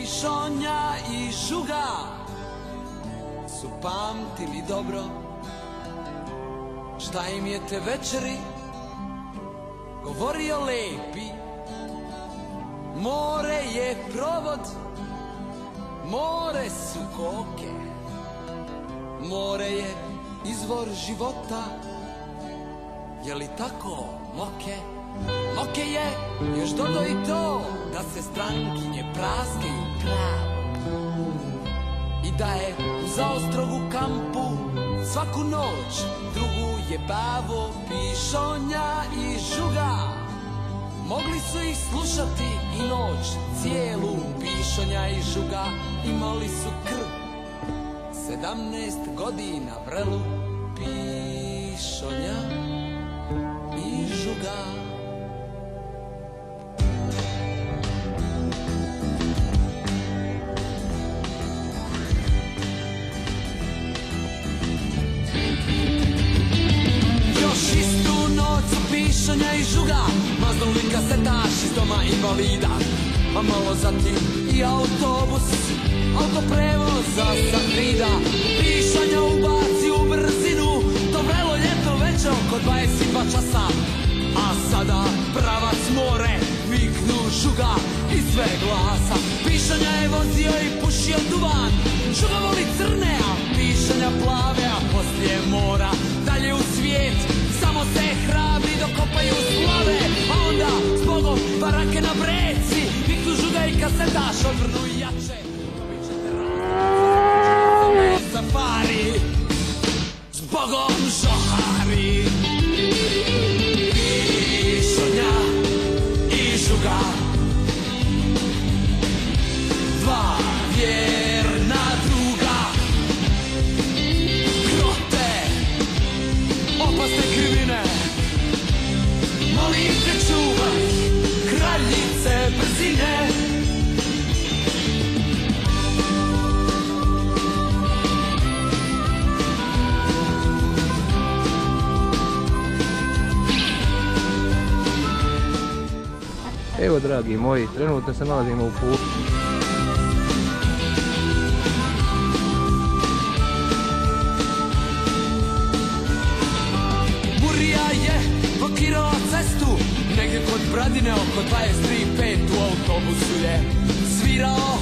pišonja i žuga su pamtili dobro. Šta im je te večeri govorio lepi? More je provod, more su koke. More je izvor života, je li tako, moke? Moke je, još dodo i to, da se strankinje praskaju pravo I da je u zaostrogu kampu svaku noć drugu je bavo pišonja i žuga. Mogli su ih slušati i noć cijelu pišonja i žuga. Imali su krv sedamnaest godina vrelu pišonja su pišanja i žuga Maznuli kasetaš iz doma invalida. A malo zatim i autobus Autoprevoza sa hrida Pišanja ubaci u brzinu To vrelo ljeto već oko 22 časa. A sada pravac more Viknu žuga i sve glasa. Pišanja je vozio i pušio duvan Žuga voli crne, a pišanja plave A poslije barake na breci Viknu žuga i kasetaš odvrnu jače. Dobit ćete razlog za safari Zbogom žohari. Pišonja i žuga. Dva vjerna druga. Grote Opasne krivine. Molim te čuvaj brzine Evo dragi moji, trenutno se nalazimo u putu. Burija je blokirala cestu Bradine oko 23.5 u autobusu je svirao